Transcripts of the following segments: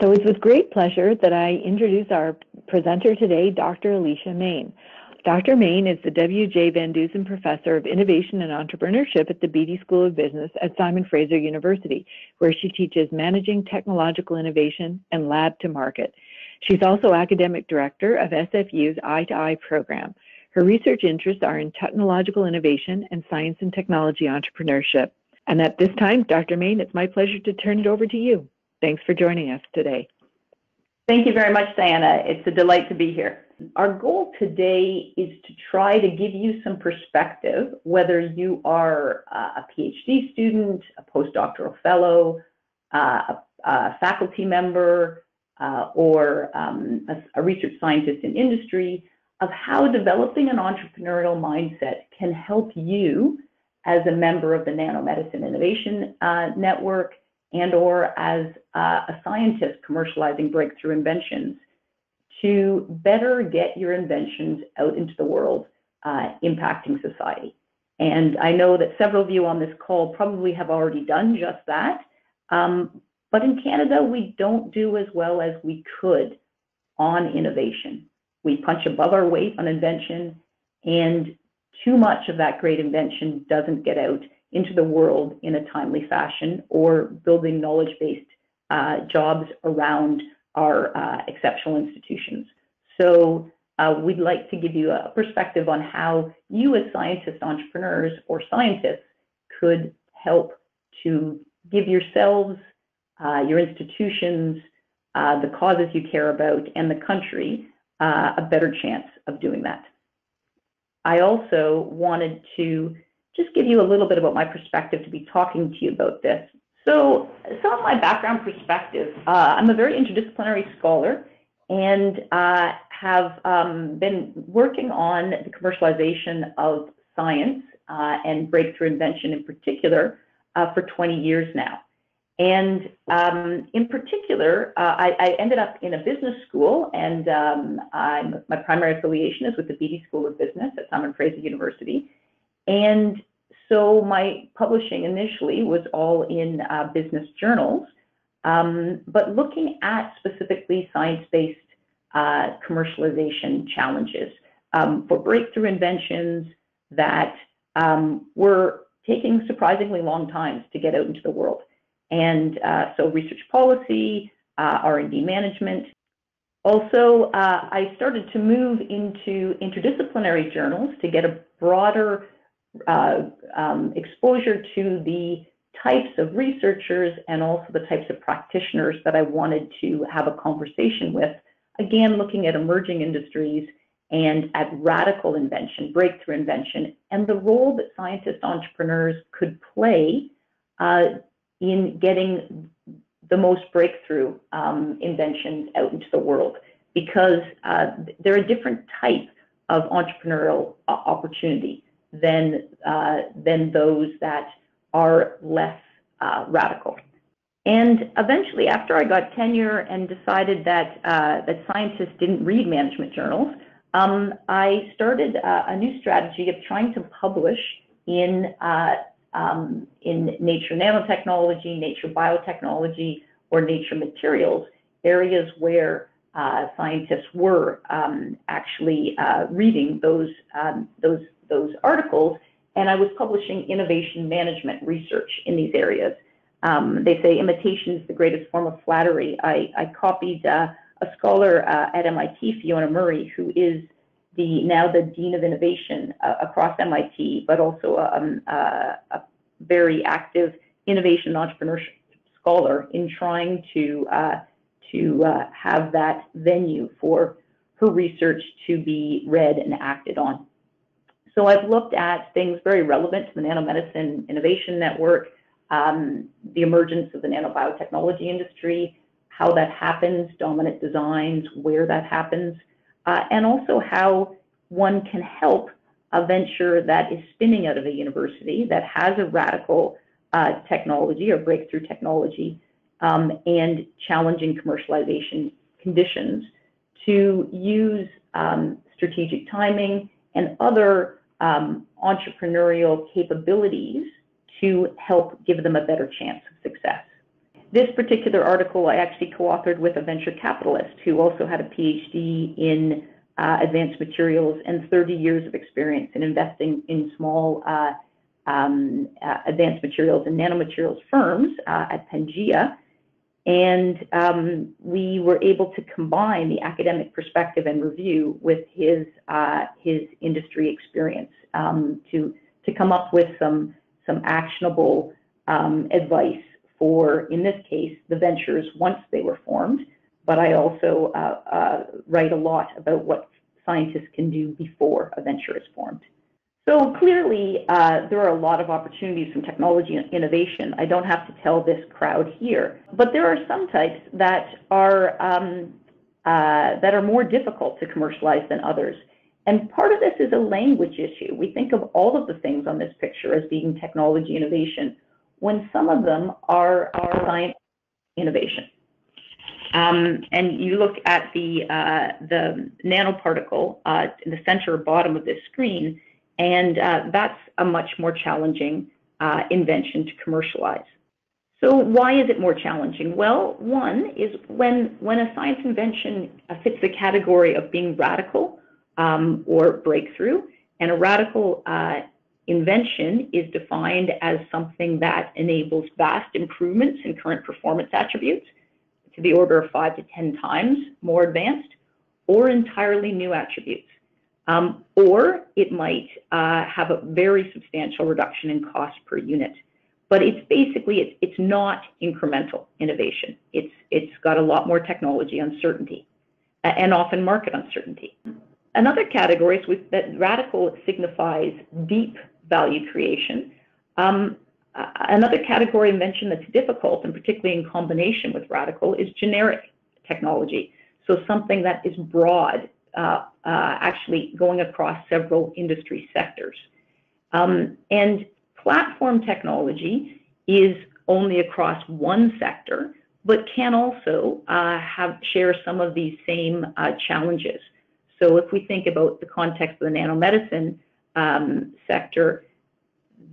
So it's with great pleasure that I introduce our presenter today, Dr. Elicia Maine. Dr. Maine is the W.J. Van Dusen Professor of Innovation and Entrepreneurship at the Beedie School of Business at Simon Fraser University, where she teaches managing technological innovation and lab to market. She's also academic director of SFU's i2I program. Her research interests are in technological innovation and science and technology entrepreneurship. And at this time, Dr. Maine, it's my pleasure to turn it over to you. Thanks for joining us today. Thank you very much, Diana. It's a delight to be here. Our goal today is to try to give you some perspective, whether you are a PhD student, a postdoctoral fellow, uh, a, a, faculty member, uh, or um, a, a research scientist in industry, of how developing an entrepreneurial mindset can help you as a member of the Nanomedicine Innovation uh, Network and or as uh, a scientist commercializing breakthrough inventions to better get your inventions out into the world, uh, impacting society. And I know that several of you on this call probably have already done just that. Um, but in Canada, we don't do as well as we could on innovation. We punch above our weight on invention, and too much of that great invention doesn't get out into the world in a timely fashion or building knowledge-based uh, jobs around our uh, exceptional institutions. So uh, we'd like to give you a perspective on how you as scientists, entrepreneurs or scientists could help to give yourselves, uh, your institutions, uh, the causes you care about, and the country uh, a better chance of doing that. I also wanted to just give you a little bit about my perspective to be talking to you about this. So some of my background perspective, uh, I'm a very interdisciplinary scholar and uh, have um, been working on the commercialization of science uh, and breakthrough invention in particular uh, for 20 years now. And um, in particular, uh, I, I, ended up in a business school, and um, my primary affiliation is with the Beedie School of Business at Simon Fraser University. And so my publishing initially was all in uh, business journals, um, but looking at specifically science-based uh, commercialization challenges um, for breakthrough inventions that um, were taking surprisingly long times to get out into the world. And uh, so research policy, uh, R&D management. Also, uh, I started to move into interdisciplinary journals to get a broader uh, um, exposure to the types of researchers and also the types of practitioners that I wanted to have a conversation with. Again, looking at emerging industries and at radical invention, breakthrough invention, and the role that scientist entrepreneurs could play uh, in getting the most breakthrough um, inventions out into the world because uh, they're a different type of entrepreneurial uh, opportunity than, uh, than those that are less uh, radical. And eventually, after I got tenure and decided that, uh, that scientists didn't read management journals, um, I started uh, a new strategy of trying to publish in, uh, um, in nature nanotechnology, nature biotechnology, or nature materials, areas where uh, scientists were um, actually reading those, um, those those articles, and I was publishing innovation management research in these areas. Um, they say imitation is the greatest form of flattery. I, I copied uh, a scholar uh, at MIT, Fiona Murray, who is the now the dean of innovation uh, across MIT, but also um, uh, a very active innovation entrepreneurship scholar in trying to uh, to uh, have that venue for her research to be read and acted on. So I've looked at things very relevant to the Nanomedicine Innovation Network, um, the emergence of the nanobiotechnology industry, how that happens, dominant designs, where that happens, uh, and also how one can help a venture that is spinning out of a university that has a radical uh, technology or breakthrough technology um, and challenging commercialization conditions to use um, strategic timing and other um, entrepreneurial capabilities to help give them a better chance of success. this particular article I actually co-authored with a venture capitalist who also had a PhD in uh, advanced materials and 30 years of experience in investing in small uh, um, uh, advanced materials and nanomaterials firms uh, at Pangaea. And um, we were able to combine the academic perspective and review with his, uh, his industry experience um, to, to come up with some, some actionable um, advice for, in this case, the ventures once they were formed. But I also uh, uh, write a lot about what scientists can do before a venture is formed. So clearly, uh, there are a lot of opportunities from technology and innovation. I don't have to tell this crowd here, but there are some types that are um, uh, that are more difficult to commercialize than others. And part of this is a language issue. We think of all of the things on this picture as being technology innovation, when some of them are, are science innovation. Um, and you look at the, uh, the nanoparticle uh, in the center bottom of this screen, and uh, that's a much more challenging uh, invention to commercialize. So why is it more challenging? Well, one is when, when a science invention fits the category of being radical um, or breakthrough, and a radical uh, invention is defined as something that enables vast improvements in current performance attributes to the order of five to 10 times more advanced, or entirely new attributes. Um, or it might uh, have a very substantial reduction in cost per unit. But it's basically, it's, it's not incremental innovation. It's, it's got a lot more technology uncertainty and often market uncertainty. Another category is with, that radical signifies deep value creation. Um, another category mentioned that's difficult, and particularly in combination with radical, is generic technology. So something that is broad, uh, uh, actually going across several industry sectors. Um, and platform technology is only across one sector, but can also uh, have share some of these same challenges. So if we think about the context of the nanomedicine um, sector,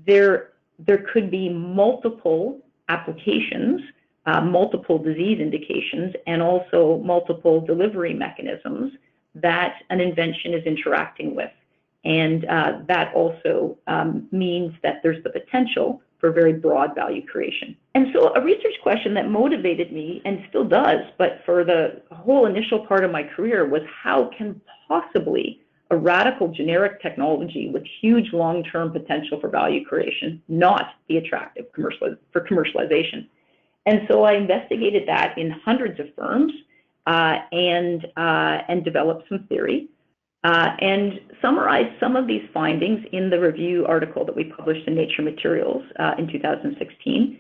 there, there could be multiple applications, uh, multiple disease indications, and also multiple delivery mechanisms that an invention is interacting with. And uh, that also um, means that there's the potential for very broad value creation. And so a research question that motivated me and still does, but for the whole initial part of my career was how can possibly a radical generic technology with huge long-term potential for value creation not be attractive commercial, for commercialization. And so I investigated that in hundreds of firms and, uh, and developed some theory uh, and summarized some of these findings in the review article that we published in Nature Materials uh, in 2016.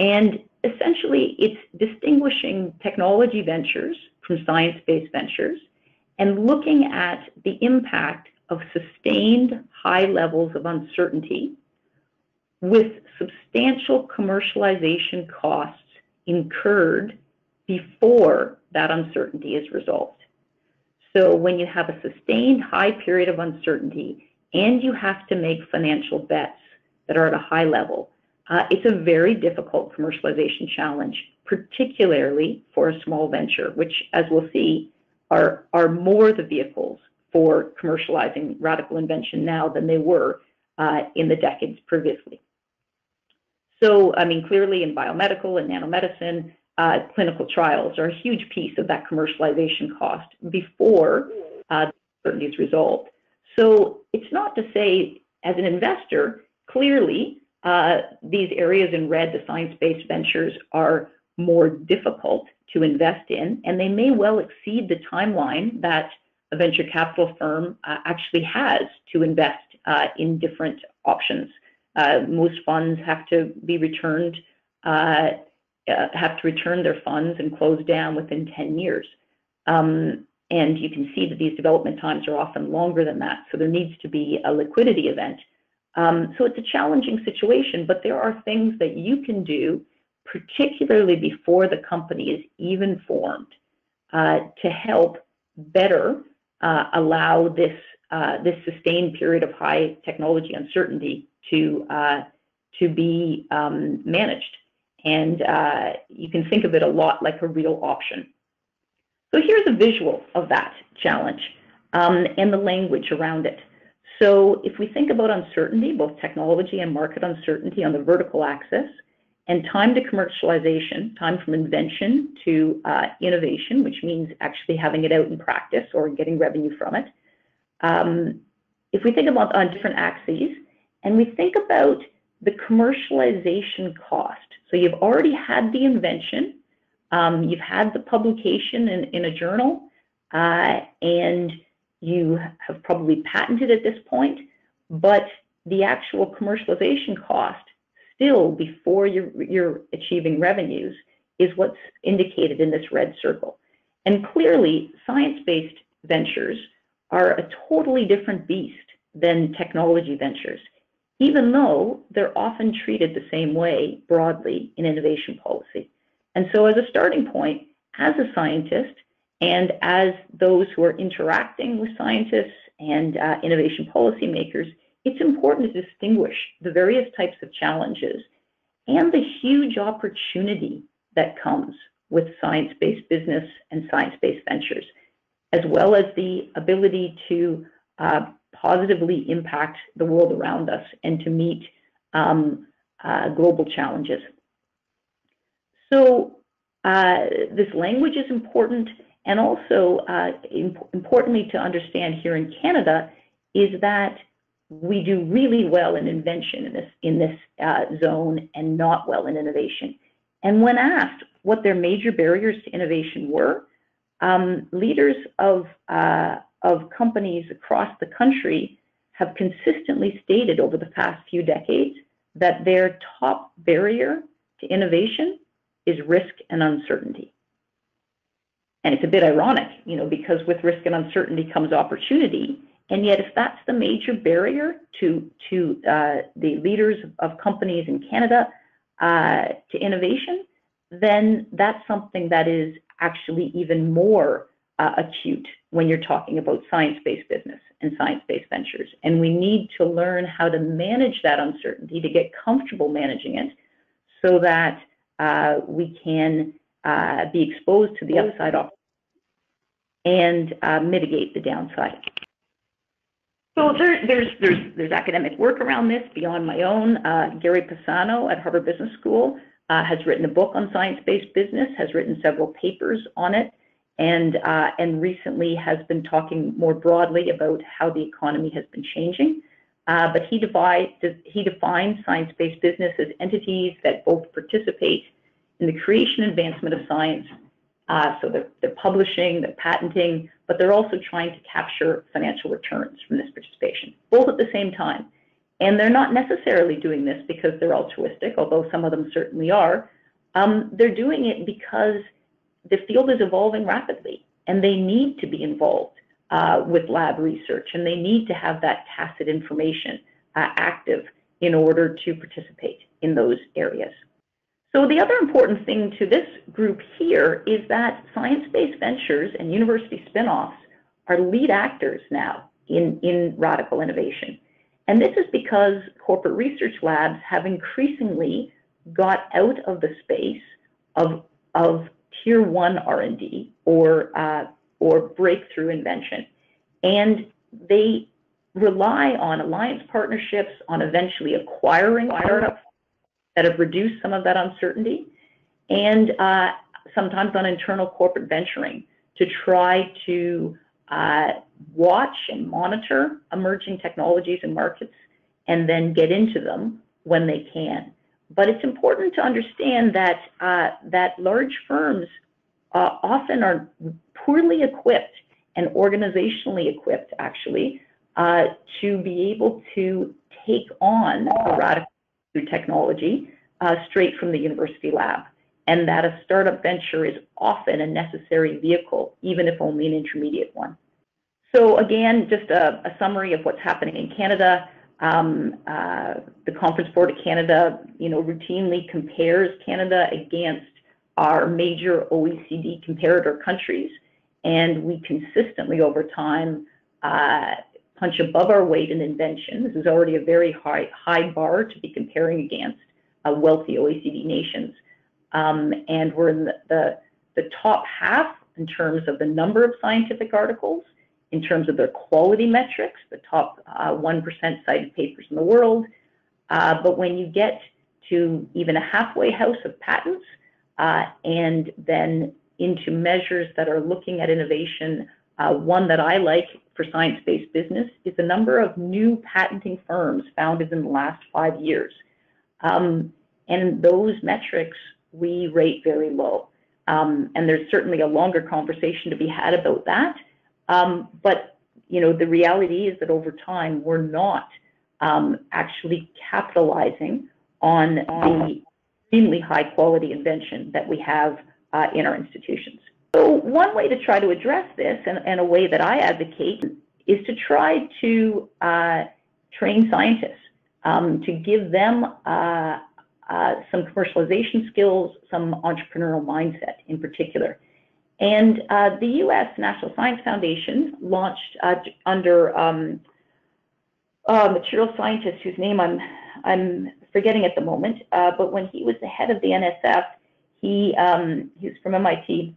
And essentially, it's distinguishing technology ventures from science-based ventures and looking at the impact of sustained high levels of uncertainty with substantial commercialization costs incurred before that uncertainty is resolved. So when you have a sustained high period of uncertainty and you have to make financial bets that are at a high level, uh, it's a very difficult commercialization challenge, particularly for a small venture, which, as we'll see, are, are more the vehicles for commercializing radical invention now than they were uh, in the decades previously. So, I mean, clearly in biomedical and nanomedicine, uh, clinical trials are a huge piece of that commercialization cost before uh, certainty. So it's not to say, as an investor, clearly uh, these areas in red, the science-based ventures, are more difficult to invest in, and they may well exceed the timeline that a venture capital firm uh, actually has to invest uh, in different options. Uh, most funds have to be returned, uh, have to return their funds and close down within 10 years. Um, and you can see that these development times are often longer than that. So there needs to be a liquidity event. Um, so it's a challenging situation, but there are things that you can do particularly before the company is even formed, uh, to help better uh, allow this uh, this sustained period of high technology uncertainty to uh, to be um, managed. And uh, you can think of it a lot like a real option. So here's a visual of that challenge um, and the language around it. So if we think about uncertainty, both technology and market uncertainty on the vertical axis, and time to commercialization, time from invention to uh, innovation, which means actually having it out in practice or getting revenue from it. Um, if we think about on different axes, and we think about the commercialization cost, so you've already had the invention, um, you've had the publication in, in a journal, uh, and you have probably patented at this point, but the actual commercialization cost still before you're, you're achieving revenues is what's indicated in this red circle. And clearly, science-based ventures are a totally different beast than technology ventures, even though they're often treated the same way broadly in innovation policy. And so as a starting point, as a scientist, and as those who are interacting with scientists and uh, innovation policymakers, it's important to distinguish the various types of challenges and the huge opportunity that comes with science-based business and science-based ventures, as well as the ability to uh, positively impact the world around us and to meet um, uh, global challenges. So uh, this language is important and also, uh, imp importantly to understand here in Canada is that we do really well in invention in this, in this uh, zone and not well in innovation. And when asked what their major barriers to innovation were, um, leaders of, uh, of companies across the country have consistently stated over the past few decades that their top barrier to innovation is risk and uncertainty. And it's a bit ironic, you know, because with risk and uncertainty comes opportunity. And yet, if that's the major barrier to, to uh, the leaders of companies in Canada uh, to innovation, then that's something that is actually even more acute when you're talking about science-based business and science-based ventures. And we need to learn how to manage that uncertainty, to get comfortable managing it, so that uh, we can uh, be exposed to the upside and uh, mitigate the downside. So there, there's, there's, there's academic work around this beyond my own. Uh, Gary Pisano at Harvard Business School uh, has written a book on science-based business, has written several papers on it, and, uh, and recently has been talking more broadly about how the economy has been changing. Uh, but he, he defines science-based business as entities that both participate in the creation and advancement of science. Uh, so they're, they're publishing, they're patenting, but they're also trying to capture financial returns from this participation, both at the same time. And they're not necessarily doing this because they're altruistic, although some of them certainly are. Um, they're doing it because the field is evolving rapidly and they need to be involved uh, with lab research and they need to have that tacit information uh, active in order to participate in those areas. So the other important thing to this group here is that science-based ventures and university spin-offs are lead actors now in, in radical innovation. And this is because corporate research labs have increasingly got out of the space of, of tier one R&D or, uh, or breakthrough invention. And they rely on alliance partnerships, on eventually acquiring startups that have reduced some of that uncertainty, and uh, sometimes on internal corporate venturing to try to uh, watch and monitor emerging technologies and markets and then get into them when they can. But it's important to understand that, uh, that large firms uh, often are poorly equipped and organizationally equipped, actually, uh, to be able to take on a radical technology uh, straight from the university lab, and that a startup venture is often a necessary vehicle, even if only an intermediate one. So again, just a, a summary of what's happening in Canada. Um, uh, the Conference Board of Canada, you know, routinely compares Canada against our major OECD comparator countries, and we consistently over time uh, punch above our weight in invention. This is already a very high, high bar to be comparing against uh, wealthy OECD nations. um, and we're in the top half in terms of the number of scientific articles, in terms of their quality metrics, the top uh, 1% cited papers in the world. Uh, but when you get to even a halfway house of patents, uh, and then into measures that are looking at innovation, uh, one that I like for science-based business is the number of new patenting firms founded in the last five years. Um, and those metrics we rate very low. Um, and there's certainly a longer conversation to be had about that. Um, but you know, the reality is that over time we're not um, actually capitalizing on the extremely high quality invention that we have uh, in our institutions. So one way to try to address this, and, and a way that I advocate, is to try to uh, train scientists, um, to give them uh, uh, some commercialization skills, some entrepreneurial mindset in particular. And uh, the U.S. National Science Foundation launched uh, under um, a material scientist whose name I'm I'm forgetting at the moment, uh, but when he was the head of the NSF, he um, he's from MIT.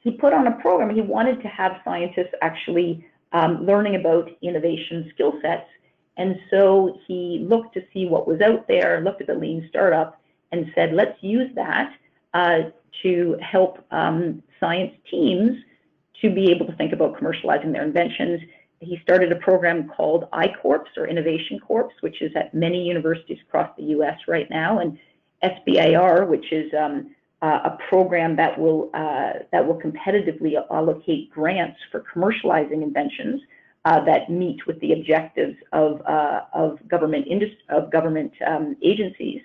He put on a program. He wanted to have scientists actually um, learning about innovation skill sets, and so he looked to see what was out there, looked at the lean startup, and said, let's use that uh, to help um, science teams to be able to think about commercializing their inventions. He started a program called I-Corps or Innovation Corps, which is at many universities across the U.S. right now, and SBIR, which is um, a program that will uh, that will competitively allocate grants for commercializing inventions uh, that meet with the objectives of uh, of government of government um, agencies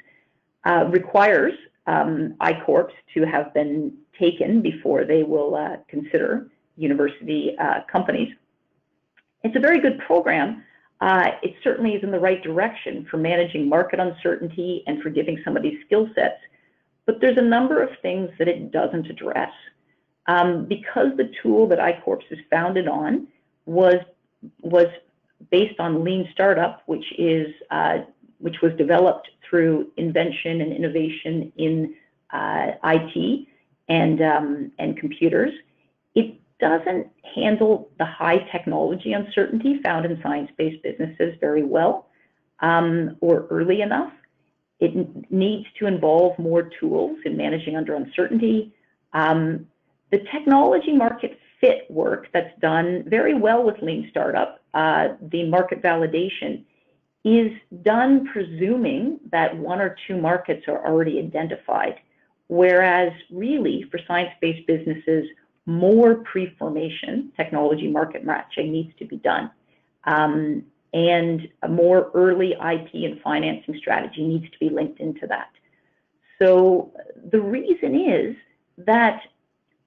uh, requires um, I-Corps to have been taken before they will uh, consider university companies. It's a very good program. it certainly is in the right direction for managing market uncertainty and for giving some of these skill sets but there's a number of things that it doesn't address. Um, because the tool that I-Corps is founded on was was based on lean startup, which is uh, which was developed through invention and innovation in uh, IT and um, and computers. It doesn't handle the high technology uncertainty found in science-based businesses very well um, or early enough. It needs to involve more tools in managing under uncertainty. Um, the technology market fit work that's done very well with Lean Startup, uh, the market validation, is done presuming that one or two markets are already identified. Whereas really for science-based businesses, more pre-formation technology market matching needs to be done. Um, and a more early IP and financing strategy needs to be linked into that. So the reason is that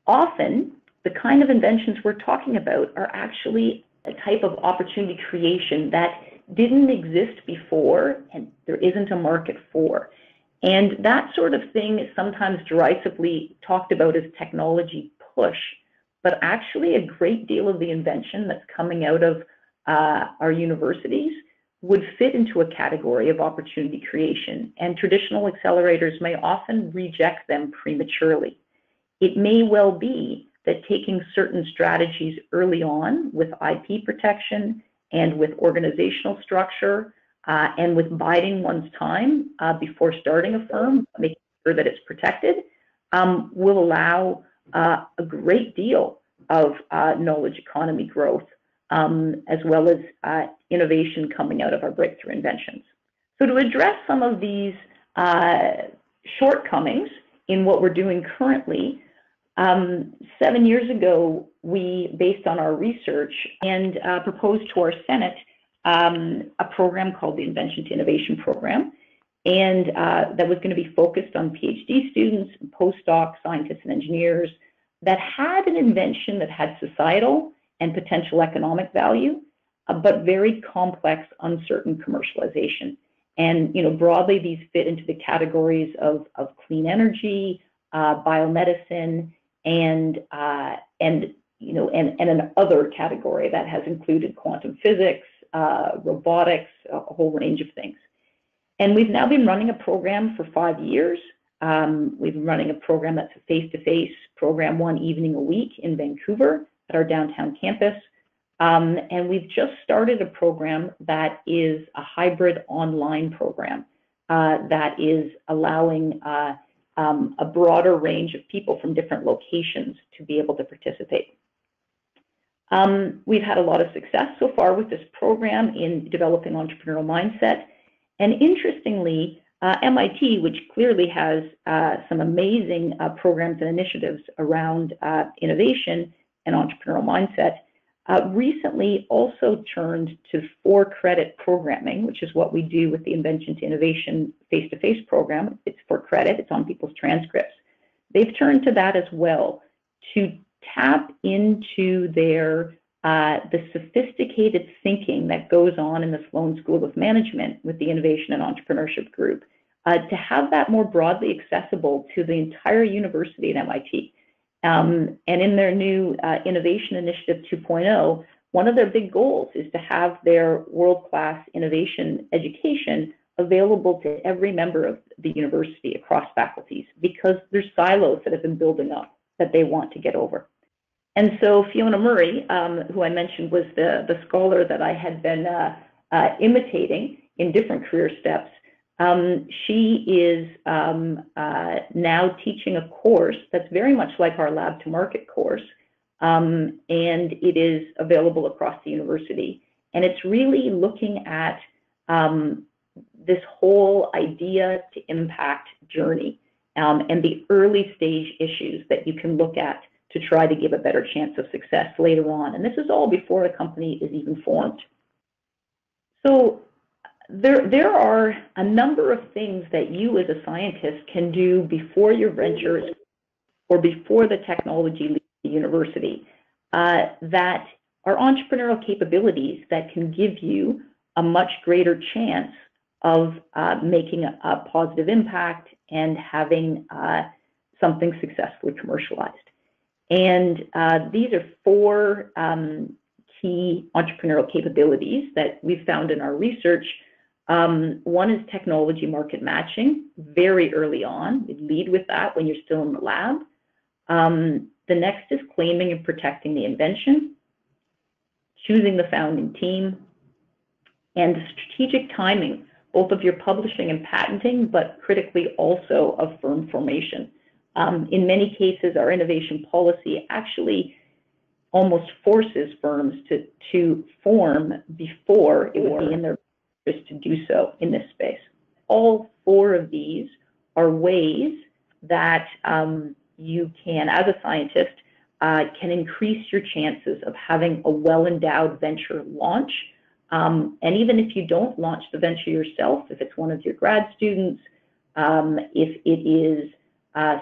often the kind of inventions we're talking about are actually a type of opportunity creation that didn't exist before and there isn't a market for. And that sort of thing is sometimes derisively talked about as technology push, but actually a great deal of the invention that's coming out of uh, our universities would fit into a category of opportunity creation, and traditional accelerators may often reject them prematurely. It may well be that taking certain strategies early on with IP protection and with organizational structure uh, and with biding one's time uh, before starting a firm, making sure that it's protected, um, will allow uh, a great deal of uh, knowledge economy growth um, as well as uh, innovation coming out of our breakthrough inventions. So to address some of these uh, shortcomings in what we're doing currently, um, seven years ago, we, based on our research, and proposed to our Senate um, a program called the Invention to Innovation Program, and uh, that was going to be focused on PhD students, postdocs, scientists, and engineers that had an invention that had societal and potential economic value, uh, but very complex, uncertain commercialization. And you know, broadly, these fit into the categories of, of clean energy, uh, biomedicine, and uh, and you know, and, and an other category that has included quantum physics, uh, robotics, a whole range of things. And we've now been running a program for five years. Um, we've been running a program that's a face-to-face program one evening a week in Vancouver at our downtown campus. Um, and we've just started a program that is a hybrid online program uh, that is allowing uh, um, a broader range of people from different locations to be able to participate. Um, we've had a lot of success so far with this program in developing entrepreneurial mindset. And interestingly, uh, MIT, which clearly has uh, some amazing uh, programs and initiatives around uh, innovation and entrepreneurial mindset, uh, recently also turned to for credit programming, which is what we do with the Invention to Innovation face to face program. It's for credit, it's on people's transcripts. They've turned to that as well to tap into their uh, the sophisticated thinking that goes on in the Sloan School of Management with the Innovation and Entrepreneurship Group, uh, to have that more broadly accessible to the entire university at MIT. Um, and in their new uh, Innovation Initiative 2.0, one of their big goals is to have their world-class innovation education available to every member of the university across faculties because there's silos that have been building up that they want to get over. And so Fiona Murray, um, who I mentioned was the, the scholar that I had been uh, uh, imitating in different career steps, um, she is um, uh, now teaching a course that's very much like our Lab to Market course, um, and it is available across the university. And it's really looking at um, this whole idea to impact journey um, and the early stage issues that you can look at to try to give a better chance of success later on. And this is all before a company is even formed. So there, there are a number of things that you as a scientist can do before your ventures or before the technology leaves the university uh, that are entrepreneurial capabilities that can give you a much greater chance of uh, making a, a, positive impact and having uh, something successfully commercialized. And uh, these are four um, key entrepreneurial capabilities that we've found in our research. Um, one is technology market matching, very early on. We lead with that when you're still in the lab. Um, the next is claiming and protecting the invention, choosing the founding team, and the strategic timing, both of your publishing and patenting, but critically also of firm formation. Um, in many cases, our innovation policy actually almost forces firms to, to form before it would be in their interest to do so in this space. All four of these are ways that um, you can, as a scientist, uh, can increase your chances of having a well-endowed venture launch. Um, and even if you don't launch the venture yourself, if it's one of your grad students, um, if it is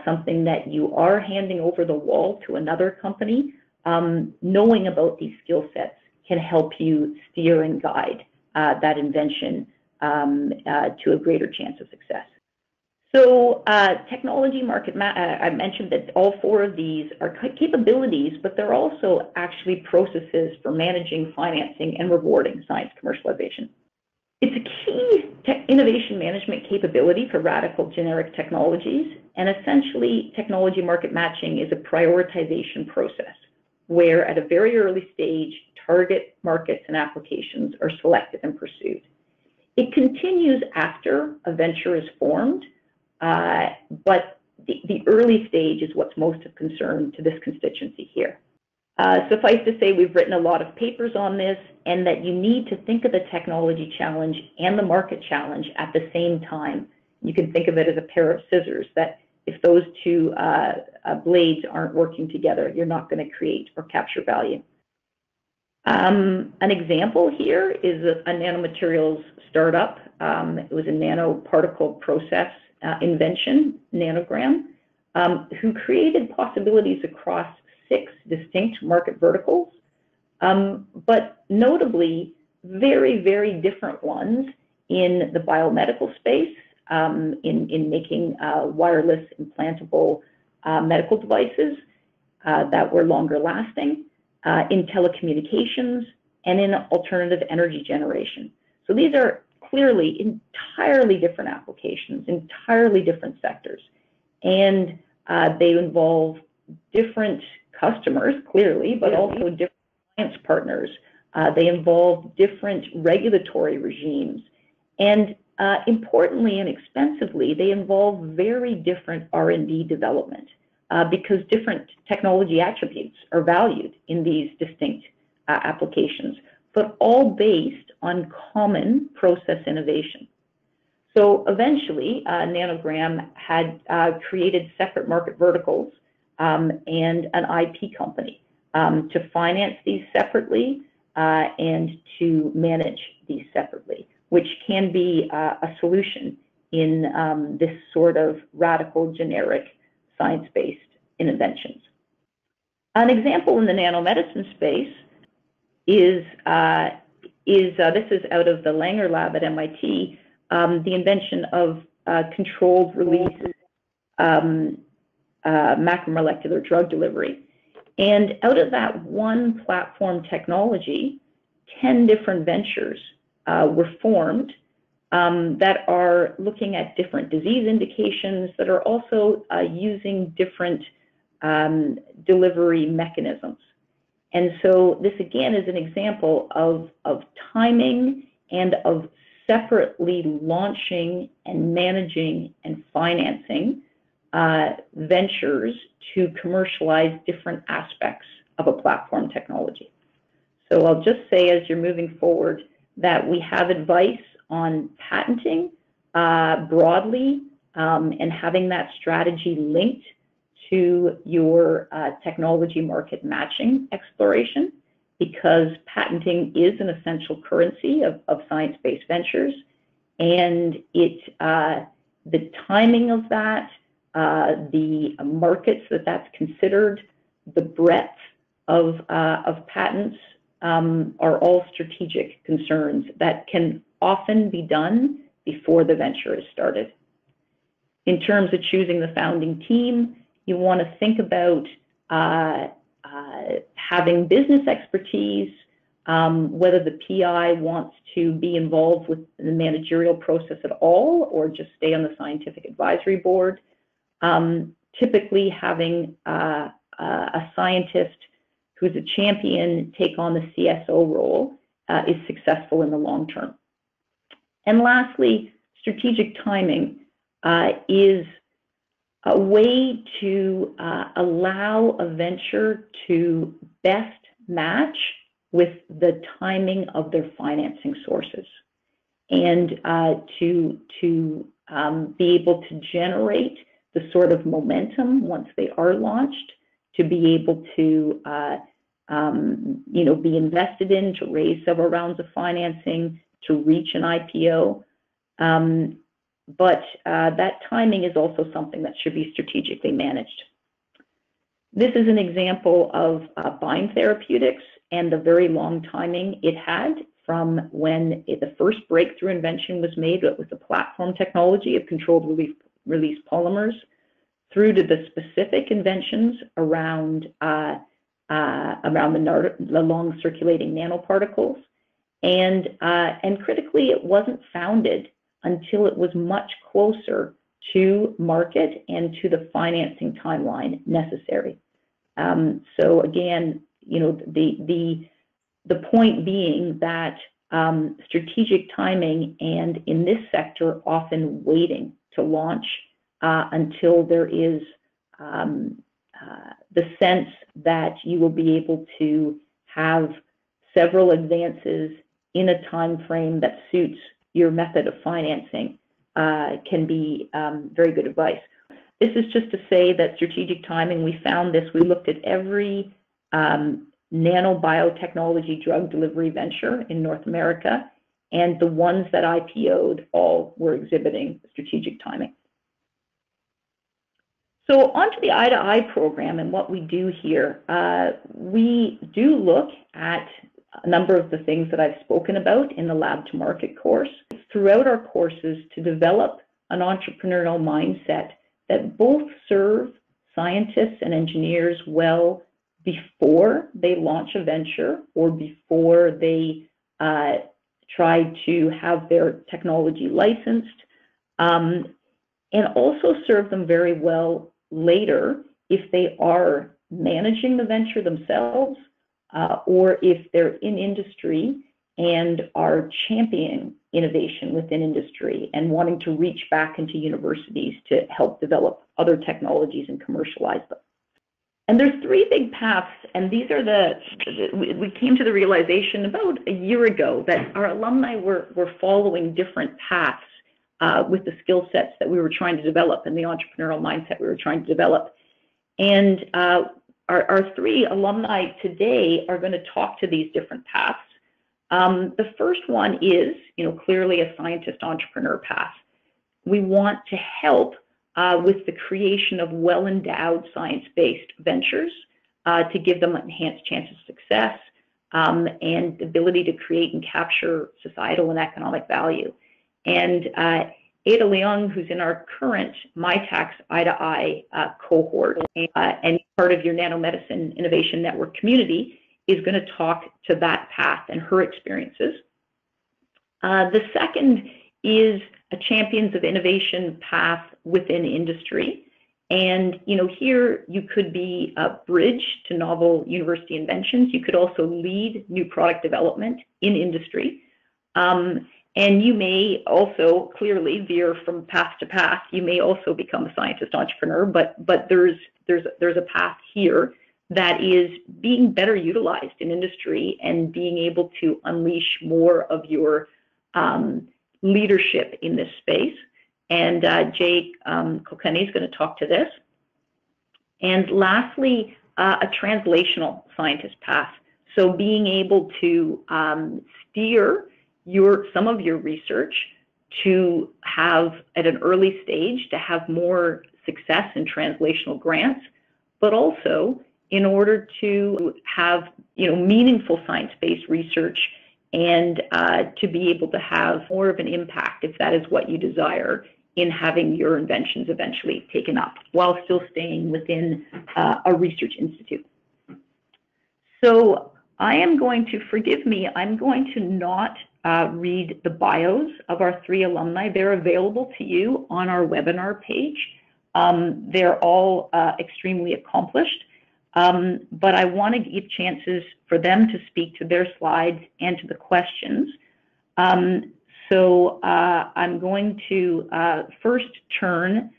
something that you are handing over the wall to another company, um, knowing about these skill sets can help you steer and guide uh, that invention um, uh, to a greater chance of success. So uh, technology market, uh, I mentioned that all four of these are capabilities, but they're also actually processes for managing, financing, and rewarding science commercialization. It's a key innovation management capability for radical generic technologies, and essentially technology market matching is a prioritization process where at a very early stage, target markets and applications are selected and pursued. It continues after a venture is formed, uh, but the, the early stage is what's most of concern to this constituency here. Uh, suffice to say, we've written a lot of papers on this and that you need to think of the technology challenge and the market challenge at the same time. You can think of it as a pair of scissors that if those two uh, uh, blades aren't working together, you're not going to create or capture value. Um, an example here is a, a nanomaterials startup. Um, it was a nanoparticle process uh, invention, Nanogram, um, who created possibilities across six distinct market verticals, um, but notably very, very different ones in the biomedical space, um, in, in making uh, wireless implantable uh, medical devices uh, that were longer lasting, uh, in telecommunications, and in alternative energy generation. So these are clearly entirely different applications, entirely different sectors. and uh, they involve different customers, clearly, but also different science partners. Uh, they involve different regulatory regimes. And uh, importantly and expensively, they involve very different R&D development uh, because different technology attributes are valued in these distinct uh, applications, but all based on common process innovation. So eventually, uh, Nanogram had uh, created separate market verticals um, and an IP company um, to finance these separately uh, and to manage these separately, which can be uh, a solution in um, this sort of radical generic science-based interventions. An example in the nanomedicine space is, uh, is uh, this is out of the Langer lab at MIT, um, the invention of uh, controlled release um, uh, macromolecular drug delivery. And out of that one platform technology, 10 different ventures uh, were formed um, that are looking at different disease indications that are also uh, using different um, delivery mechanisms. And so this again is an example of, of timing and of separately launching and managing and financing uh, ventures to commercialize different aspects of a platform technology. So I'll just say as you're moving forward that we have advice on patenting uh, broadly um, and having that strategy linked to your uh, technology market matching exploration because patenting is an essential currency of, of science-based ventures. And it, uh, the timing of that, uh, the markets that that's considered, the breadth of, uh, of patents um, are all strategic concerns that can often be done before the venture is started. In terms of choosing the founding team, you want to think about uh, uh, having business expertise, um, whether the PI wants to be involved with the managerial process at all or just stay on the scientific advisory board. Um, typically having uh, a scientist who's a champion take on the CSO role uh, is successful in the long term. And lastly, strategic timing uh, is a way to uh, allow a venture to best match with the timing of their financing sources and uh, to, to um, be able to generate the sort of momentum once they are launched to be able to uh, um, you know, be invested in, to raise several rounds of financing, to reach an IPO. Um, but uh, that timing is also something that should be strategically managed. This is an example of uh, Bind Therapeutics and the very long timing it had from when the first breakthrough invention was made with the platform technology of controlled release, release polymers through to the specific inventions around uh, uh, around the, the, long circulating nanoparticles. And, uh, and critically, it wasn't founded until it was much closer to market and to the financing timeline necessary. Um, so again, you know, the, the, the point being that um, strategic timing and in this sector, often waiting to launch uh, until there is um, uh, the sense that you will be able to have several advances in a time frame that suits your method of financing uh, can be um, very good advice. This is just to say that strategic timing, we found this, we looked at every um, nanobiotechnology drug delivery venture in North America, and the ones that IPO'd all were exhibiting strategic timing. So onto the i2I program and what we do here. Uh, we do look at a number of the things that I've spoken about in the Lab to Market course throughout our courses to develop an entrepreneurial mindset that both serve scientists and engineers well before they launch a venture or before they uh, try to have their technology licensed, um, and also serve them very well later if they are managing the venture themselves uh, or if they're in industry and are championing innovation within industry and wanting to reach back into universities to help develop other technologies and commercialize them. And there's three big paths, and these are the, we came to the realization about a year ago that our alumni were, were following different paths uh, with the skill sets that we were trying to develop and the entrepreneurial mindset we were trying to develop. And uh, our, our, three alumni today are going to talk to these different paths. Um, the first one is, you know, clearly a scientist entrepreneur path. We want to help uh, with the creation of well-endowed science-based ventures uh, to give them enhanced chance of success um, and the ability to create and capture societal and economic value. And uh, Ada Leung, who's in our current Mitacs I2I uh, cohort uh, and part of your Nanomedicine Innovation Network community, is going to talk to that path and her experiences. Uh, the second is a Champions of Innovation path within industry. And you know, here you could be a bridge to novel university inventions. You could also lead new product development in industry. Um, and you may also clearly veer from path to path. You may also become a scientist entrepreneur, but but there's there's there's a path here that is being better utilized in industry and being able to unleash more of your um, leadership in this space. And uh, Jay um, is going to talk to this. And lastly, uh, a translational scientist path. So being able to um, steer your some of your research to have at an early stage to have more success in translational grants, but also in order to have you know meaningful science-based research and uh, to be able to have more of an impact if that is what you desire in having your inventions eventually taken up while still staying within uh, a research institute. So I am going to, forgive me, I'm going to not uh, read the bios of our three alumni. They're available to you on our webinar page. Um, they're all uh, extremely accomplished, um, but I want to give chances for them to speak to their slides and to the questions. Um, so uh, I'm going to uh, first turn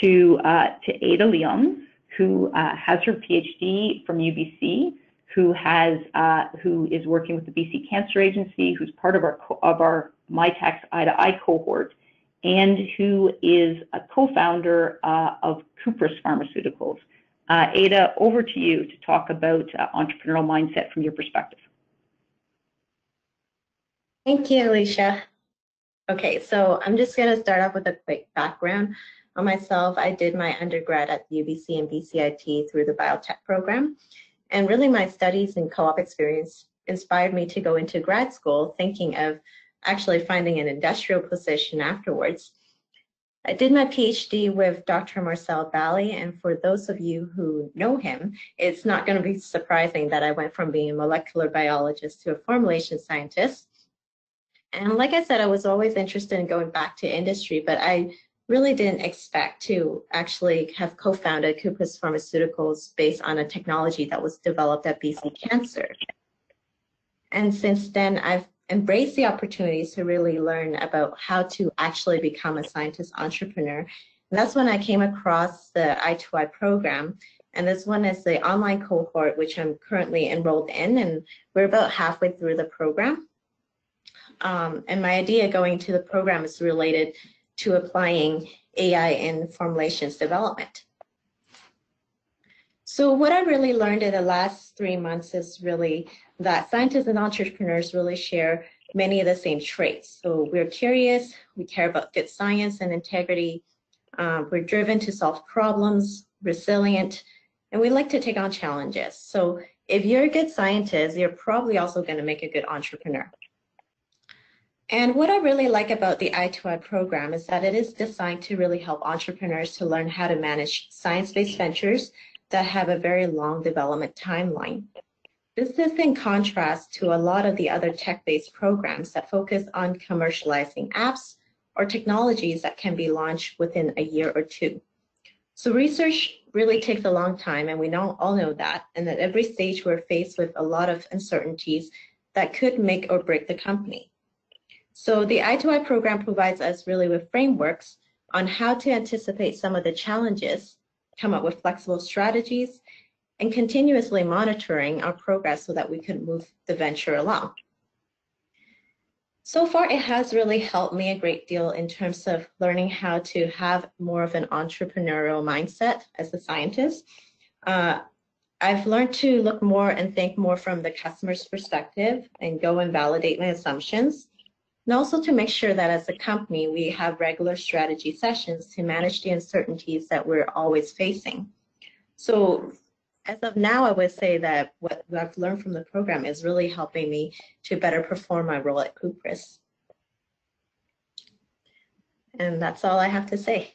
to, uh, to Ada who uh, has her PhD from UBC who has uh, who is working with the BC Cancer Agency, who's part of our of our Mitacs I2I cohort, and who is a co-founder uh, of Cuprous Pharmaceuticals. Uh, Ada, over to you to talk about uh, entrepreneurial mindset from your perspective. Thank you, Elicia. Okay, so I'm just going to start off with a quick background on myself. I did my undergrad at UBC and BCIT through the biotech program. And really my studies and co-op experience inspired me to go into grad school thinking of actually finding an industrial position afterwards. I did my PhD with Dr. Marcel Bally, and for those of you who know him, it's not going to be surprising that I went from being a molecular biologist to a formulation scientist. And like I said, I was always interested in going back to industry, but I really didn't expect to actually have co-founded Cuprous Pharmaceuticals based on a technology that was developed at BC Cancer. And since then, I've embraced the opportunities to really learn about how to actually become a scientist entrepreneur. And that's when I came across the I2I program. And this one is the online cohort, which I'm currently enrolled in, and we're about halfway through the program. Um, and my idea going to the program is related to applying AI in formulations development. So what I really learned in the last three months is really that scientists and entrepreneurs really share many of the same traits. So we're curious, we care about good science and integrity, uh, we're driven to solve problems, resilient, and we like to take on challenges. So if you're a good scientist, you're probably also going to make a good entrepreneur. And what I really like about the I2I program is that it is designed to really help entrepreneurs to learn how to manage science-based ventures that have a very long development timeline. This is in contrast to a lot of the other tech-based programs that focus on commercializing apps or technologies that can be launched within a year or two. So research really takes a long time, and we know, all know that. And at every stage, we're faced with a lot of uncertainties that could make or break the company. So the I2I program provides us really with frameworks on how to anticipate some of the challenges, come up with flexible strategies, and continuously monitoring our progress so that we can move the venture along. So far, it has really helped me a great deal in terms of learning how to have more of an entrepreneurial mindset as a scientist. Uh, I've learned to look more and think more from the customer's perspective and go and validate my assumptions. And also to make sure that as a company, we have regular strategy sessions to manage the uncertainties that we're always facing. So as of now, I would say that what I've learned from the program is really helping me to better perform my role at Cuprous. And that's all I have to say.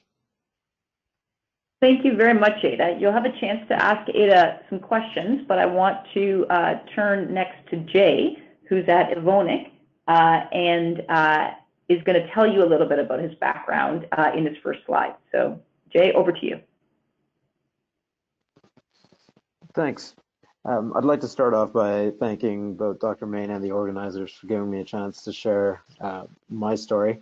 Thank you very much, Ada. You'll have a chance to ask Ada some questions, but I want to uh, turn next to Jay, who's at Evonik, and uh, is going to tell you a little bit about his background uh, in his first slide. So, Jay, over to you. Thanks. Um, I'd like to start off by thanking both Dr. Maine and the organizers for giving me a chance to share uh, my story.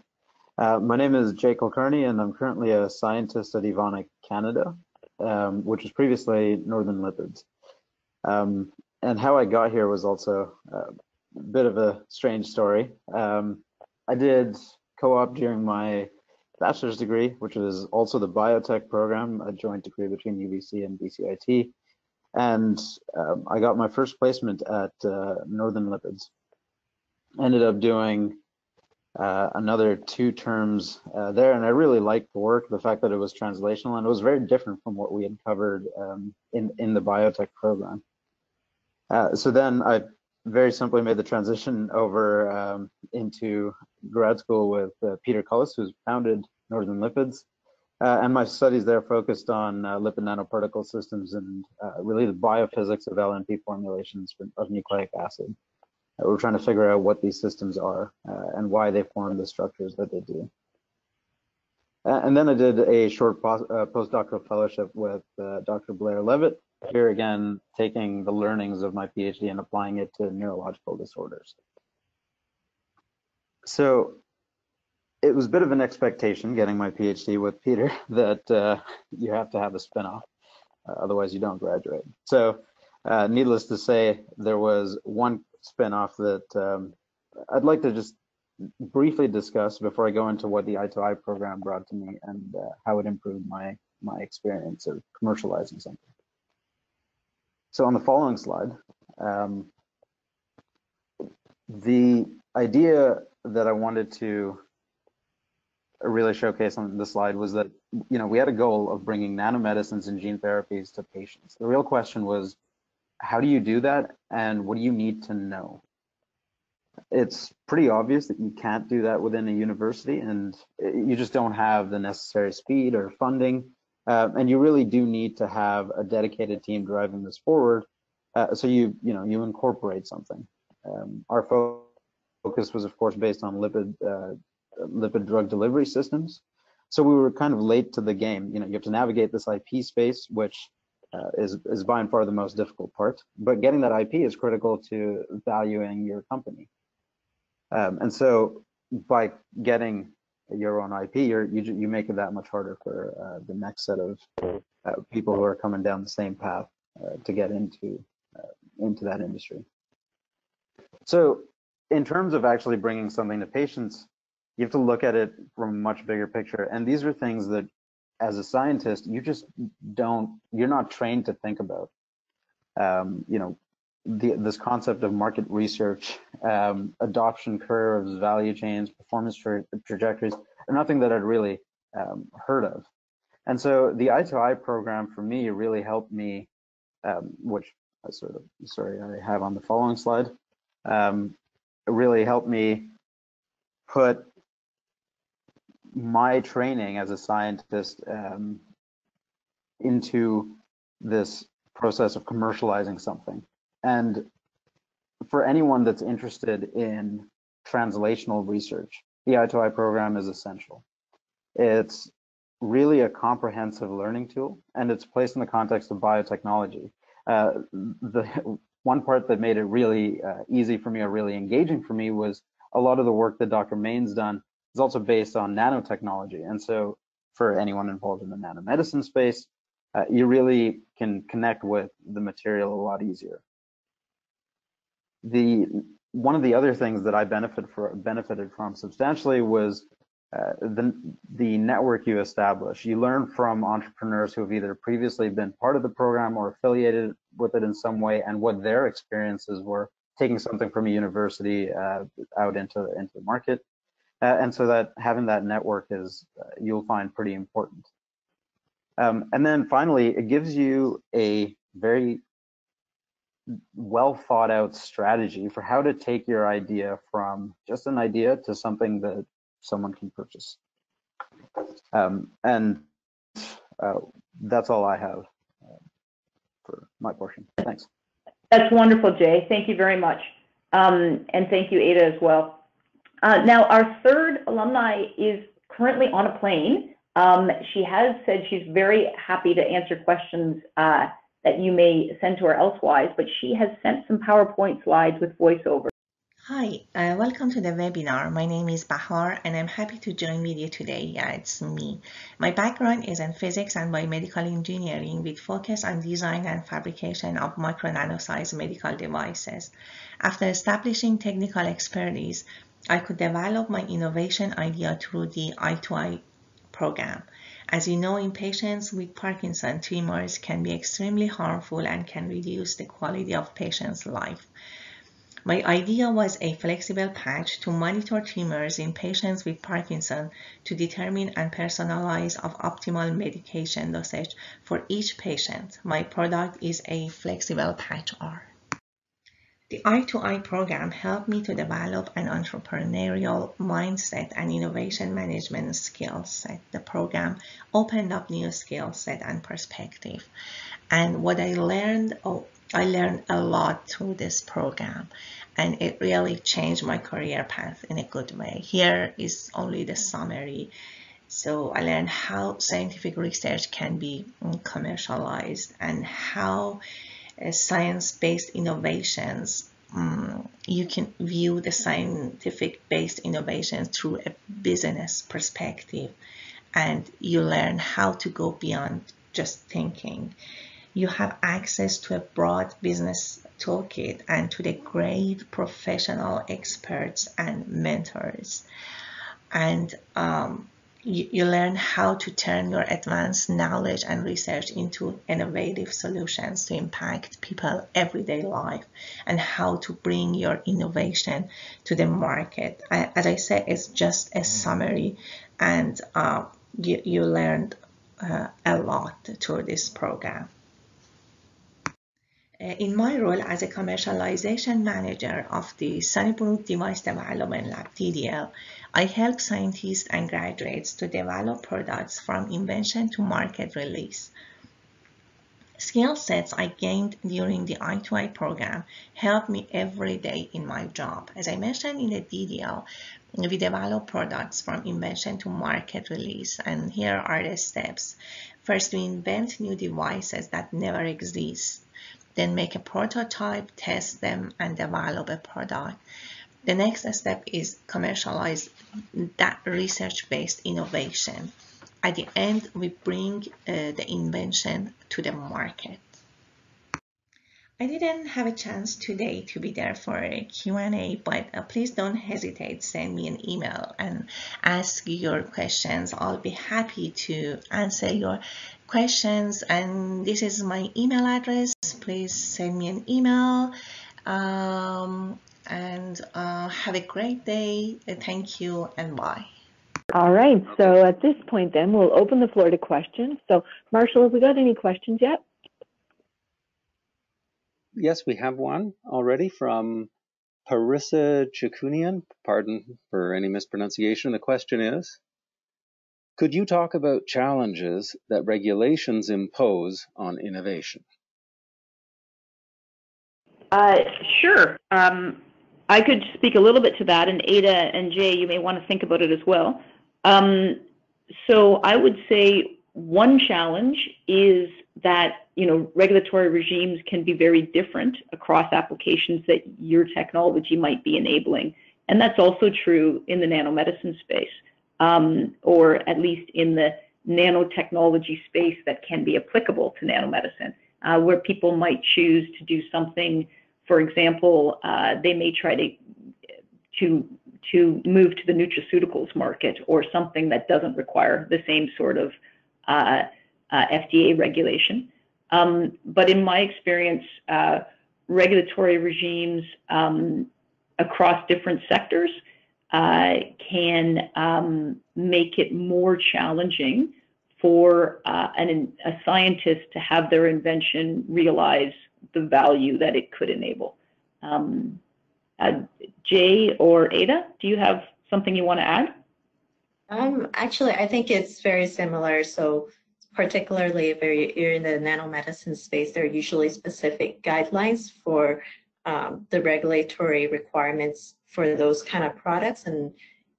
Uh, my name is Jay Kulkarni, and I'm currently a scientist at Evonik Canada, um, which was previously Northern Lipids. Um, and how I got here was also a bit of a strange story. Um, I did co-op during my bachelor's degree, which was also the biotech program, a joint degree between UBC and BCIT and um, I got my first placement at uh, Northern Lipids. Ended up doing uh, another two terms uh, there, and I really liked the work. The fact that it was translational and it was very different from what we had covered um, in in the biotech program. Uh, so then I very simply made the transition over um, into grad school with uh, Peter Cullis, who's founded Northern Lipids, uh, and my studies there focused on uh, lipid nanoparticle systems and uh, really the biophysics of LNP formulations for, of nucleic acid. Uh, we're trying to figure out what these systems are uh, and why they form the structures that they do. and then I did a short post, postdoctoral fellowship with Dr. Blair Leavitt, here again taking the learnings of my PhD and applying it to neurological disorders. So it was a bit of an expectation getting my PhD with Peter that uh, you have to have a spinoff, uh, otherwise you don't graduate. So, uh, needless to say, there was one spinoff that um, I'd like to just briefly discuss before I go into what the I2I program brought to me and uh, how it improved my my experience of commercializing something. So on the following slide, um, the idea that I wanted to really showcase on the slide was that you know we had a goal of bringing nanomedicines and gene therapies to patients. The real question was, how do you do that, and what do you need to know? It's pretty obvious that you can't do that within a university, and you just don't have the necessary speed or funding, uh, and you really do need to have a dedicated team driving this forward. Uh, so you you know you incorporate something. Um, our focus was of course based on lipid uh, lipid drug delivery systems. So we were kind of late to the game. You know, you have to navigate this IP space, which uh, is is by and far the most difficult part. But getting that IP is critical to valuing your company. Um, and so by getting your own IP, you you make it that much harder for uh, the next set of uh, people who are coming down the same path uh, to get into uh, into that industry. So in terms of actually bringing something to patients, you have to look at it from a much bigger picture. And these are things that, as a scientist, you just don't, you're not trained to think about. Um, you know, the, this concept of market research, um, adoption curves, value chains, performance tra trajectories are nothing that I'd really um, heard of. And so the I2I program for me really helped me, um, which I sort of, sorry, I have on the following slide, um, really helped me put my training as a scientist um, into this process of commercializing something. And for anyone that's interested in translational research, the I2I program is essential. It's really a comprehensive learning tool, and it's placed in the context of biotechnology. Uh, the one part that made it really uh, easy for me or really engaging for me was a lot of the work that Dr. Maine's done is also based on nanotechnology. And so for anyone involved in the nanomedicine space, uh, you really can connect with the material a lot easier. The one of the other things that I benefit for, benefited from substantially was uh, the, the network you establish. You learn from entrepreneurs who have either previously been part of the program or affiliated with it in some way and what their experiences were taking something from a university uh, out into, into the market. Uh, and so that having that network is, uh, you'll find pretty important. Um, and then finally, it gives you a very well thought out strategy for how to take your idea from just an idea to something that someone can purchase. Um, and uh, that's all I have uh, for my portion. Thanks. That's wonderful, Jay. Thank you very much. Um, and thank you, Ada, as well. Uh, now, our third alumni is currently on a plane. Um, she has said she's very happy to answer questions uh, that you may send to her elsewise, but she has sent some PowerPoint slides with voiceover. Hi, uh, welcome to the webinar. My name is Bahar and I'm happy to join you today. Yeah, it's me. My background is in physics and biomedical engineering with focus on design and fabrication of micro nano-sized medical devices. After establishing technical expertise, I could develop my innovation idea through the I2I program. As you know, in patients with Parkinson, tremors can be extremely harmful and can reduce the quality of patient's life. My idea was a flexible patch to monitor tremors in patients with Parkinson to determine and personalize of optimal medication dosage for each patient. My product is a flexible patch R. The I2I program helped me to develop an entrepreneurial mindset and innovation management skill set. The program opened up new skill set and perspective. And what I learned, oh, I learned a lot through this program and it really changed my career path in a good way. Here is only the summary. So I learned how scientific research can be commercialized and how science-based innovations um, you can view the scientific based innovations through a business perspective and you learn how to go beyond just thinking you have access to a broad business toolkit and to the great professional experts and mentors. And um, you, learn how to turn your advanced knowledge and research into innovative solutions to impact people everyday life and how to bring your innovation to the market. I, as I said, it's just a summary and uh, you, you learned uh, a lot through this program. Uh, in my role as a commercialization manager of the Sunnybrook Device Development Lab, DDL, I help scientists and graduates to develop products from invention to market release. Skill sets I gained during the I2I program help me every day in my job. As I mentioned in the DDL, we develop products from invention to market release, and here are the steps. First, we invent new devices that never exist then make a prototype, test them, and develop a product. The next step is commercialize that research-based innovation. At the end, we bring uh, the invention to the market. I didn't have a chance today to be there for a Q&A, but uh, please don't hesitate, send me an email and ask your questions. I'll be happy to answer your questions and this is my email address. Please send me an email um, and uh, have a great day. Thank you and bye. All right, so at this point then we'll open the floor to questions. So Marshall, have we got any questions yet? Yes, we have one already from Parissa Chakunian. Pardon for any mispronunciation. The question is, could you talk about challenges that regulations impose on innovation? Uh, sure. Um, I could speak a little bit to that, and Ada and Jay, you may want to think about it as well. Um, so I would say one challenge is that you know regulatory regimes can be very different across applications that your technology might be enabling, and that's also true in the nanomedicine space, um, or at least in the nanotechnology space that can be applicable to nanomedicine, uh, where people might choose to do something. For example, uh, they may try to to to move to the nutraceuticals market or something that doesn't require the same sort of uh, uh FDA regulation. Um, but in my experience, uh, regulatory regimes um, across different sectors uh, can um, make it more challenging for uh, an, a scientist to have their invention realize the value that it could enable. Um, uh, Jay or Ada, do you have something you want to add? Um, actually, I think it's very similar. So particularly if you're in the nanomedicine space, there are usually specific guidelines for um, the regulatory requirements for those kind of products and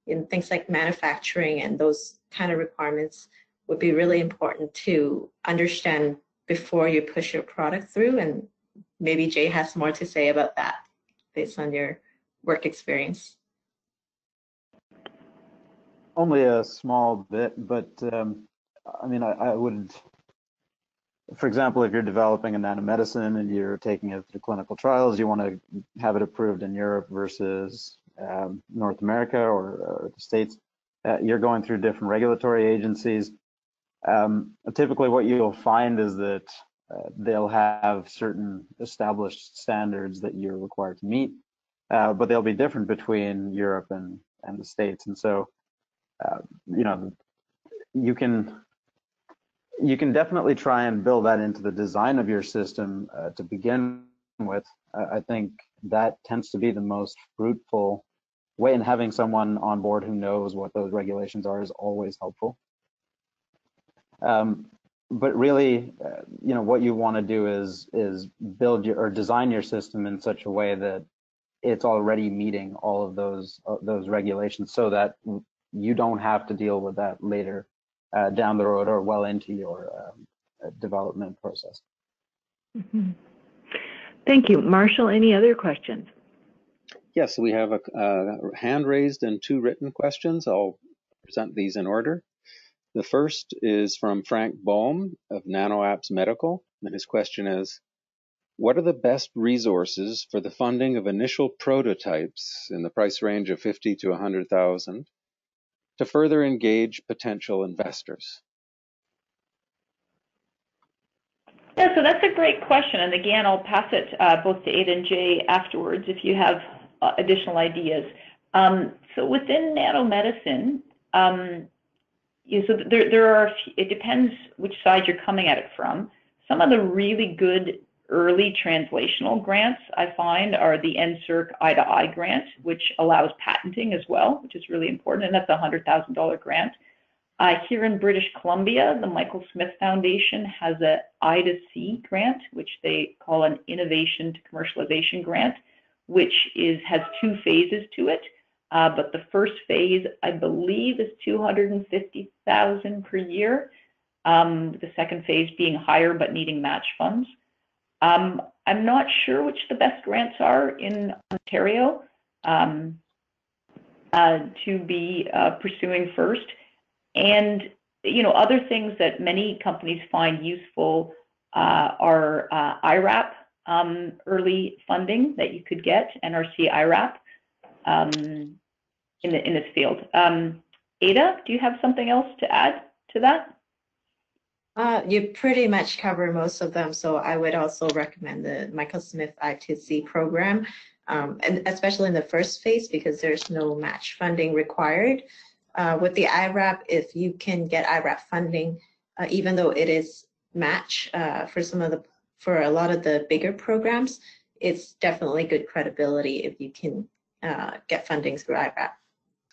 in things like manufacturing and those kind of requirements would be really important to understand before you push your product through and maybe Jay has more to say about that based on your work experience. Only a small bit, but um, I mean, I, I would, for example, if you're developing a nanomedicine and you're taking it through clinical trials, you want to have it approved in Europe versus um, North America or, or the States. Uh, you're going through different regulatory agencies. Um, typically, what you'll find is that uh, they'll have certain established standards that you're required to meet, uh, but they'll be different between Europe and, and the States. And so, uh, you know, you can you can definitely try and build that into the design of your system uh, to begin with. I think that tends to be the most fruitful way, and having someone on board who knows what those regulations are is always helpful. Um, but really, uh, you know, what you want to do is is build your or design your system in such a way that it's already meeting all of those uh, those regulations, so that you don't have to deal with that later uh, down the road or well into your um, uh, development process. Mm -hmm. Thank you. Marshall, any other questions? Yes, we have a, a hand raised and two written questions. I'll present these in order. The first is from Frank Boehm of NanoApps Medical, and his question is, what are the best resources for the funding of initial prototypes in the price range of 50 to 100,000 to further engage potential investors? Yeah, so that's a great question. And again, I'll pass it uh, both to Ada and Jay afterwards if you have uh, additional ideas. Um, so within nanomedicine, um, you, so there, there are, it depends which side you're coming at it from. Some of the really good early translational grants I find are the NSERC I2I grant, which allows patenting as well, which is really important, and that's a $100,000 grant. Uh, here in British Columbia, the Michael Smith Foundation has a i to c grant, which they call an Innovation to Commercialization grant, which is has two phases to it. Uh, but the first phase, I believe, is 250,000 per year. Um, the second phase being higher but needing match funds. Um, I'm not sure which the best grants are in Ontario um, uh, to be uh, pursuing first. And, you know, other things that many companies find useful uh, are uh, IRAP um, early funding that you could get, NRC IRAP um, in, the, in this field. Um, Ada, do you have something else to add to that? Uh, you pretty much cover most of them, so I would also recommend the Michael Smith I2C program, um, and especially in the first phase because there's no match funding required. Uh, with the IRAP, if you can get IRAP funding, uh, even though it is match uh, for some of the for a lot of the bigger programs, it's definitely good credibility if you can uh, get funding through IRAP.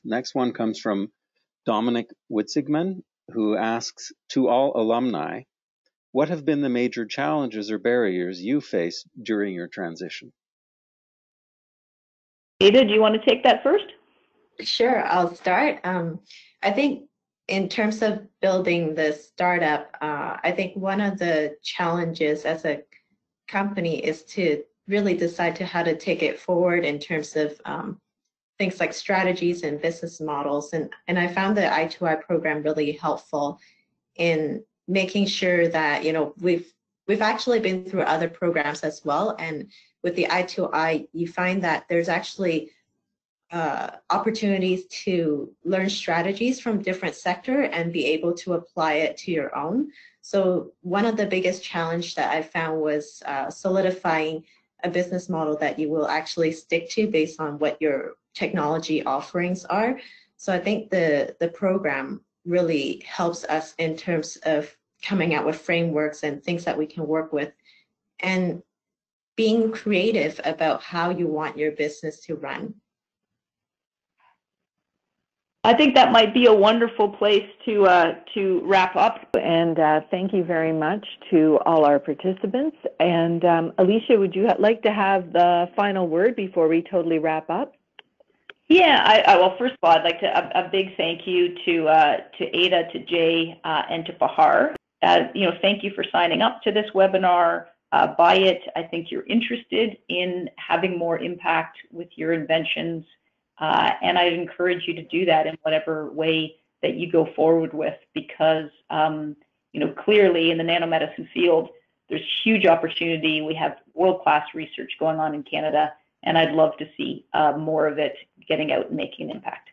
Next one comes from Dominik Witzigmann who asks to all alumni, what have been the major challenges or barriers you faced during your transition? Ada, do you want to take that first? Sure, I'll start. Um, I think in terms of building the startup, uh, I think one of the challenges as a company is to really decide to how to take it forward in terms of um, things like strategies and business models. And, and I found the I2I program really helpful in making sure that, you know, we've we've actually been through other programs as well. And with the I2I, you find that there's actually uh, opportunities to learn strategies from different sector and be able to apply it to your own. So one of the biggest challenge that I found was uh, solidifying a business model that you will actually stick to based on what your technology offerings are. So I think the the program really helps us in terms of coming out with frameworks and things that we can work with and being creative about how you want your business to run. I think that might be a wonderful place to uh, to wrap up. And uh, thank you very much to all our participants. And um, Elicia, would you like to have the final word before we totally wrap up? Yeah, I, I, well, first of all, I'd like to a, a big thank you to uh, to Ada, to Jay, uh, and to Bahar. Uh, you know, thank you for signing up to this webinar. Uh, by it, I think you're interested in having more impact with your inventions uh, and I'd encourage you to do that in whatever way that you go forward with, because um, you know clearly in the nanomedicine field, there's huge opportunity. We have world-class research going on in Canada, and I'd love to see uh, more of it getting out and making an impact.